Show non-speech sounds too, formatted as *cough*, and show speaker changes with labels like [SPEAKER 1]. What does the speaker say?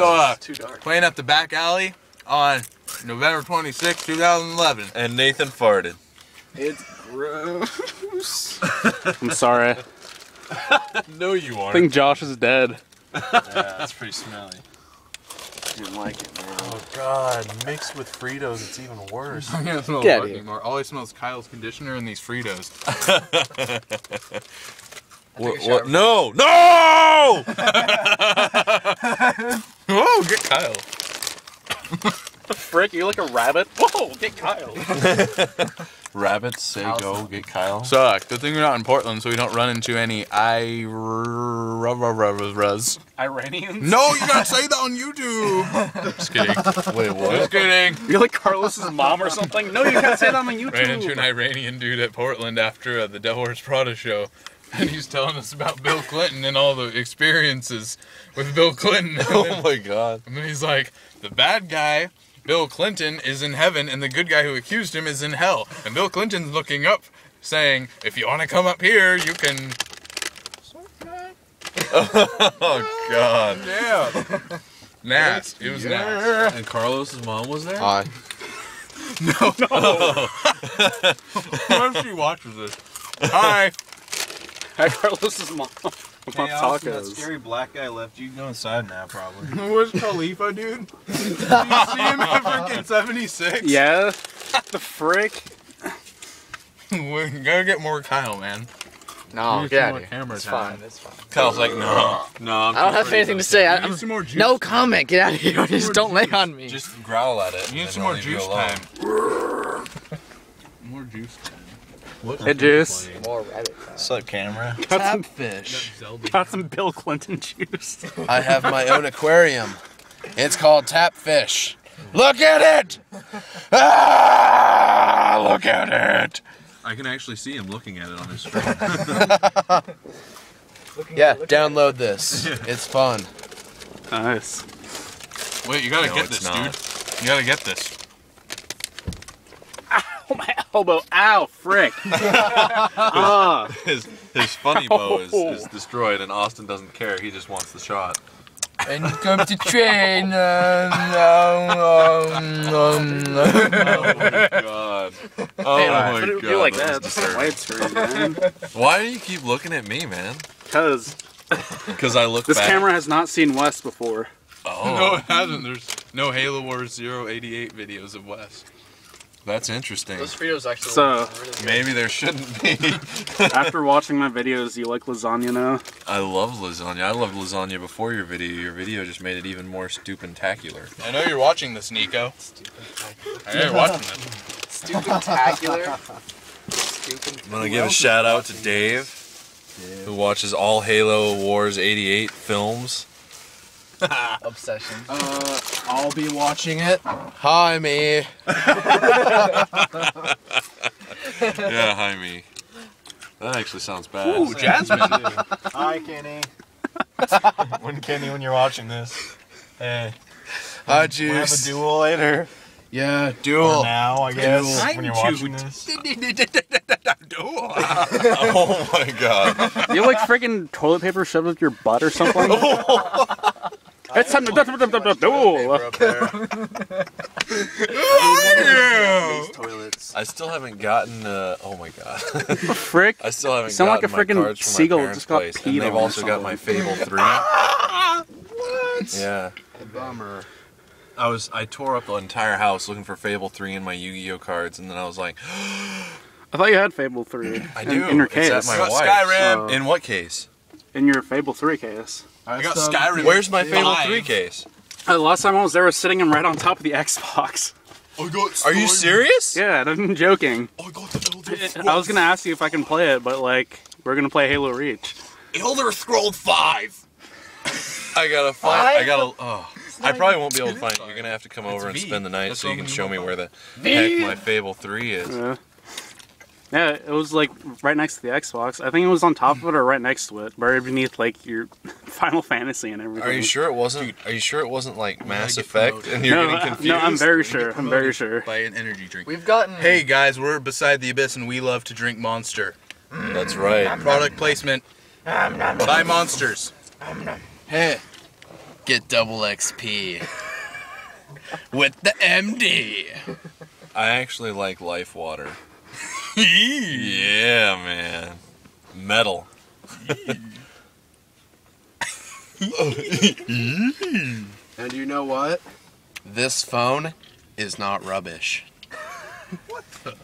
[SPEAKER 1] So, uh,
[SPEAKER 2] Too dark.
[SPEAKER 1] playing up the back alley on November 26, 2011.
[SPEAKER 3] And Nathan farted.
[SPEAKER 2] It's gross. *laughs*
[SPEAKER 4] I'm sorry. *laughs*
[SPEAKER 3] No, you aren't.
[SPEAKER 4] think Josh is dead.
[SPEAKER 2] yeah, that's pretty smelly.
[SPEAKER 4] Didn't like it, man.
[SPEAKER 3] Oh God, mixed with Fritos, it's even worse. *laughs*
[SPEAKER 1] I'm gonna smell
[SPEAKER 4] Get
[SPEAKER 1] fucking
[SPEAKER 4] here.
[SPEAKER 1] more. All I smell is Kyle's conditioner and these Fritos.
[SPEAKER 3] what, what? No, no!
[SPEAKER 1] Whoa, get Kyle. *laughs*
[SPEAKER 4] Frick, you're like a rabbit. Whoa, get Kyle. *laughs*
[SPEAKER 3] Rabbits say go get Kyle.
[SPEAKER 1] So, good thing we're not in Portland, so we don't run into any I-ras.
[SPEAKER 4] Iranians?
[SPEAKER 1] No, you gotta say that on YouTube. *laughs* Just kidding.
[SPEAKER 3] Wait, what?
[SPEAKER 1] Just kidding.
[SPEAKER 4] You're like Carlos's mom or something? No, you can't say that on YouTube.
[SPEAKER 1] Ran into an Iranian dude at Portland after uh, the Devil Wears Prada show, and *laughs* he's telling us about Bill Clinton and all the experiences with Bill Clinton. *laughs*
[SPEAKER 3] Oh my God.
[SPEAKER 1] And then he's like, the bad guy, Bill Clinton, is in heaven, and the good guy who accused him is in hell. And Bill Clinton's looking up, saying, if you want to come up here, you can. *laughs*
[SPEAKER 3] Oh God.
[SPEAKER 1] Yeah. Nast. It was Nast.
[SPEAKER 3] And Carlos's mom was there.
[SPEAKER 5] Hi. No.
[SPEAKER 1] What if she watches this? Hi.
[SPEAKER 4] Hi, Carlos's mom. I want
[SPEAKER 2] Hey, Austin, that scary black guy left. You can go inside now, probably. *laughs*
[SPEAKER 1] Where's Khalifa, dude? *laughs* Did you see him at *laughs* freaking 76?
[SPEAKER 4] Yeah? The frick?
[SPEAKER 1] we gotta get more Kyle, man.
[SPEAKER 5] No,
[SPEAKER 1] Need
[SPEAKER 5] get
[SPEAKER 1] some
[SPEAKER 5] out
[SPEAKER 1] more
[SPEAKER 5] of here.
[SPEAKER 1] camera
[SPEAKER 5] It's
[SPEAKER 1] time.
[SPEAKER 5] fine. It's fine.
[SPEAKER 3] Kyle's like, no, no. I'm
[SPEAKER 5] I don't have anything to
[SPEAKER 3] to-
[SPEAKER 5] say. I,
[SPEAKER 1] You need
[SPEAKER 5] I'm,
[SPEAKER 1] some more juice.
[SPEAKER 5] no comment. Get out of here. Just don't lay on me.
[SPEAKER 3] Just growl at it.
[SPEAKER 1] You need some more
[SPEAKER 3] I'll leave you
[SPEAKER 1] juice time. More juice time.
[SPEAKER 4] Hey, Juice.
[SPEAKER 5] More rabbit.
[SPEAKER 2] What's up, camera?
[SPEAKER 4] Got some,
[SPEAKER 5] Tapfish. *laughs*
[SPEAKER 4] got some Bill Clinton juice.
[SPEAKER 5] I have my own aquarium. It's called Tapfish. Look at it! Ah, look at it!
[SPEAKER 3] I can actually see him looking at it on his *laughs* screen.
[SPEAKER 5] Yeah, download this. *laughs* It's fun.
[SPEAKER 4] Nice.
[SPEAKER 1] Wait, you gotta
[SPEAKER 3] No,
[SPEAKER 1] get this,
[SPEAKER 3] not.
[SPEAKER 1] dude. You gotta get this.
[SPEAKER 4] Oh, my elbow. Ow, frick. *laughs* Ah.
[SPEAKER 3] his his funny bow is, is destroyed, and Austin doesn't care. He just wants the shot.
[SPEAKER 5] And come to train. Uh, um, um, um,
[SPEAKER 3] Oh my god. Oh
[SPEAKER 4] Hey,
[SPEAKER 3] my
[SPEAKER 4] put
[SPEAKER 3] god.
[SPEAKER 4] do like
[SPEAKER 3] that
[SPEAKER 4] that.
[SPEAKER 3] was
[SPEAKER 4] That's a
[SPEAKER 3] disturbing.
[SPEAKER 4] widescreen, man.
[SPEAKER 3] Why do you keep looking at me, man?
[SPEAKER 4] Because
[SPEAKER 3] Because I look
[SPEAKER 4] this
[SPEAKER 3] back.
[SPEAKER 4] camera has not seen West before.
[SPEAKER 3] Oh,
[SPEAKER 1] No, it hasn't. There's no Halo Wars 088 videos of Wes.
[SPEAKER 3] That's interesting.
[SPEAKER 5] Those Fritos actually
[SPEAKER 4] So-
[SPEAKER 5] really good.
[SPEAKER 3] Maybe there shouldn't be. *laughs*
[SPEAKER 4] After watching my videos, you like lasagna now?
[SPEAKER 3] I love lasagna. I loved lasagna before your video. Your video just made it even more stupid-tacular.
[SPEAKER 1] I know you're watching this, Nico. I know you're watching this.
[SPEAKER 5] Stupid-tacular. *laughs* Stupid.
[SPEAKER 3] I'm gonna give a shout out to Dave, who watches all Halo Wars 88 films. *laughs*
[SPEAKER 5] Obsession. Uh, I'll be watching it. Hi, me. *laughs*
[SPEAKER 3] yeah, hi me. That actually sounds bad.
[SPEAKER 1] Ooh, Jasmine. *laughs*
[SPEAKER 2] Hi, Kenny. when Kenny, when you're watching this, hey,
[SPEAKER 5] Hi, Juice.
[SPEAKER 2] we'll have a duel later.
[SPEAKER 5] Yeah,
[SPEAKER 2] Or
[SPEAKER 5] duel.
[SPEAKER 2] now, I guess.
[SPEAKER 1] I'm
[SPEAKER 2] when you're watching
[SPEAKER 1] cute.
[SPEAKER 2] this.
[SPEAKER 3] oh my god.
[SPEAKER 4] You have like freaking toilet paper shoved up your butt or something? It's time to duel.
[SPEAKER 2] up there. These toilets.
[SPEAKER 3] I still haven't gotten. Uh, oh my god.
[SPEAKER 4] Frick.
[SPEAKER 3] I still haven't
[SPEAKER 4] You sound like
[SPEAKER 3] gotten
[SPEAKER 4] a
[SPEAKER 3] my
[SPEAKER 4] freaking
[SPEAKER 3] cards from
[SPEAKER 4] seagull
[SPEAKER 3] my parents'
[SPEAKER 4] just got
[SPEAKER 3] place,
[SPEAKER 4] peed
[SPEAKER 3] and they've also got my Fable Three. what? Yeah.
[SPEAKER 5] Bummer.
[SPEAKER 3] I was I tore up the entire house looking for Fable Three in my Yu-Gi-Oh cards, and then I was like, *gasps*
[SPEAKER 4] I thought you had Fable 3.
[SPEAKER 3] I do.
[SPEAKER 4] In your
[SPEAKER 3] It's
[SPEAKER 4] case.
[SPEAKER 3] at my
[SPEAKER 1] got
[SPEAKER 3] wife's.
[SPEAKER 1] Skyrim.
[SPEAKER 3] In what case?
[SPEAKER 4] In your Fable 3 case.
[SPEAKER 1] I got Skyrim.
[SPEAKER 3] Where's my Fable
[SPEAKER 1] Five.
[SPEAKER 3] Three case?
[SPEAKER 4] Uh, the last time I was there, I was sitting him right on top of the *laughs* Xbox.
[SPEAKER 1] I got
[SPEAKER 3] Are you serious?
[SPEAKER 4] Yeah, *laughs* I'm joking.
[SPEAKER 1] I got the Elder
[SPEAKER 4] I was gonna ask you if I can play it, but like, we're gonna play Halo Reach.
[SPEAKER 1] Elder Scroll 5.
[SPEAKER 3] I gotta find. I gotta. Oh, I probably won't be able to find it. You're gonna have to come over and
[SPEAKER 1] V.
[SPEAKER 3] spend the night
[SPEAKER 1] That's
[SPEAKER 3] so you can show me
[SPEAKER 1] doing.
[SPEAKER 3] where the heck my Fable Three is.
[SPEAKER 4] Yeah. Yeah, it was like right next to the Xbox. I think it was on top of it or right next to it, buried beneath like your *laughs* Final Fantasy and everything.
[SPEAKER 3] Are you sure it wasn't? Are you sure it wasn't like Mass Effect and you're
[SPEAKER 4] no,
[SPEAKER 3] getting confused?
[SPEAKER 4] no, I'm very sure. I'm very sure.
[SPEAKER 1] By an energy drink.
[SPEAKER 5] We've gotten.
[SPEAKER 1] Hey guys, we're beside the abyss and we love to drink Monster.
[SPEAKER 3] That's right. Mm.
[SPEAKER 1] Product placement. Buy monsters.
[SPEAKER 5] Hey. Get double XP. *laughs* With the MD.
[SPEAKER 3] I actually like life water. Yeah, man. Metal.
[SPEAKER 5] And you know what? This phone is not rubbish.
[SPEAKER 1] What the?